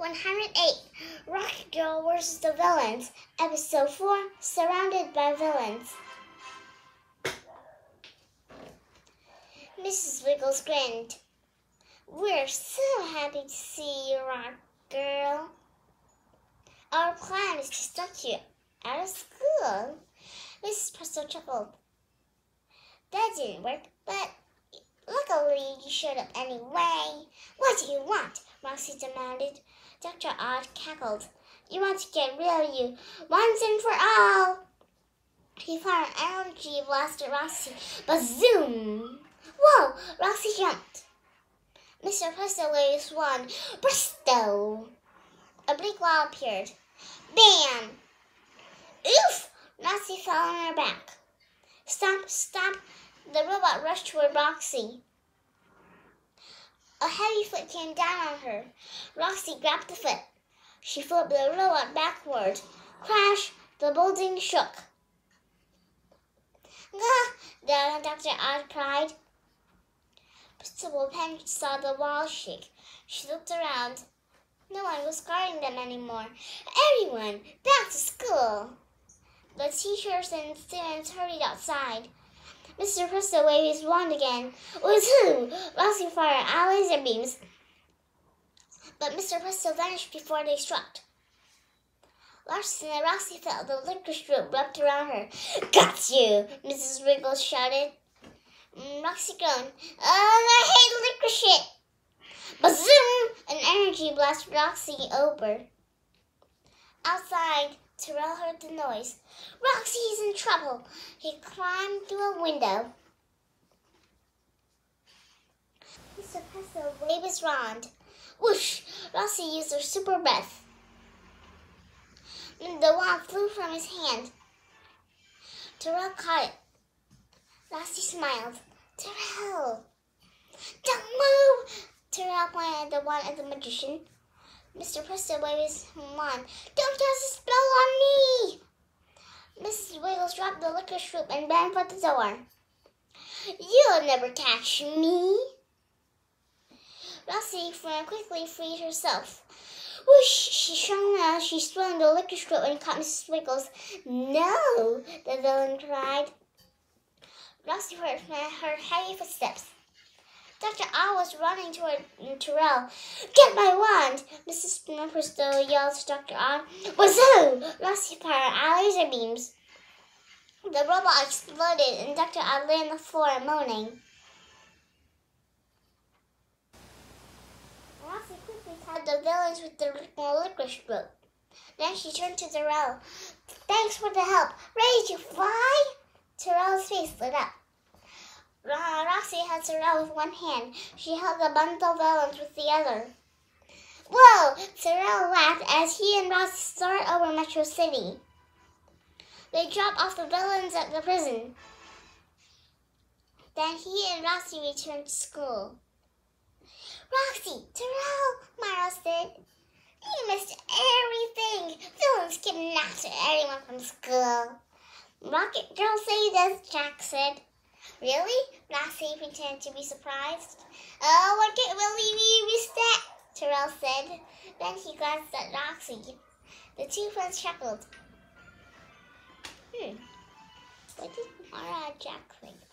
108 Rocket Girl vs. the Villains, Episode 4 Surrounded by Villains. Mrs. Wiggles grinned. We're so happy to see you, Rocket Girl. Our plan is to start you out of school. Mrs. Presto chuckled. That didn't work, but luckily you showed up anyway. What do you want? Roxy demanded. Dr. Odd cackled. You want to get rid of you once and for all. He fired an energy blast at Roxy, but zoom! Whoa! Roxy jumped. Mr. His wand. Presto! A bleak wall appeared. Bam! Oof! Roxy fell on her back. Stop! Stop! The robot rushed toward Roxy. A heavy foot came down on her. Roxy grabbed the foot. She flipped the robot backward. Crash! The building shook. Ah! The Dr. Odd cried. Principal Pen saw the wall shake. She looked around. No one was guarding them anymore. Everyone, back to school! The teachers and students hurried outside. Mr. Presto waved his wand again. Woohoo! Roxy fired all laser beams. But Mr. Presto vanished before they struck. Larson and Roxy felt the licorice rope wrapped around her. Got you! Mrs. Wiggles shouted. Mm, Roxy groaned. Oh, I hate licorice shit! Bazoom! An energy blast Roxy over. Outside, Terrell heard the noise. Roxy's in trouble. He climbed through a window. Mr. Presto waved his wand. Whoosh! Roxy used her super breath. The wand flew from his hand. Terrell caught it. Roxy smiled. Terrell! Don't move! Terrell pointed the wand at the magician. Mr. Presto waved his wand. Don't cast a spell on me! Mrs. Wiggles dropped the liquor rope and ran for the door. You'll never catch me! Roxy quickly freed herself. Whoosh! She swung out. She swung the licorice rope and caught Mrs. Wiggles. No! The villain cried. Roxy heard her heavy footsteps. Dr. Odd was running toward Terrell. Get my wand! Mrs. Presto yelled to Dr. Odd. Wazoo! Roxy fired all laser beams. The robot exploded and Dr. Odd lay on the floor moaning. Roxy quickly tied the villains with the licorice rope. Then she turned to Terrell. Thanks for the help. Ready to fly? Terrell's face lit up. Roxy had Terrell with one hand. She held the bundle of villains with the other. Whoa! Terrell laughed as he and Roxy soared over Metro City. They dropped off the villains at the prison. Then he and Roxy returned to school. Roxy, Terrell, Mara said. You missed everything. Villains kidnapped everyone from school. Rocket Girl saved us, Jack said. Really? Roxy pretended to be surprised. Oh, can't believe you missed that, Terrell said. Then he glanced at Roxy. The two friends chuckled. Hmm. What did Mara Jack think? What?